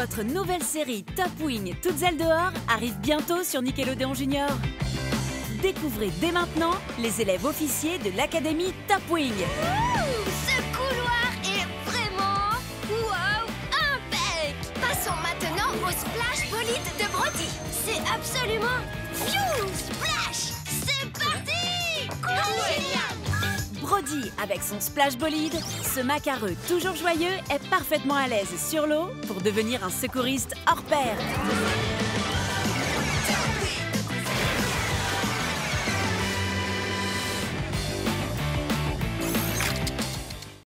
Votre nouvelle série Top Wing Toutes ailes dehors arrive bientôt sur Nickelodeon Junior. Découvrez dès maintenant les élèves officiers de l'Académie Top Wing. Ce couloir est vraiment... Wow Impec Passons maintenant au splash bolide de Brody. C'est absolument... Phew Avec son splash bolide, ce macareux toujours joyeux est parfaitement à l'aise sur l'eau pour devenir un secouriste hors pair.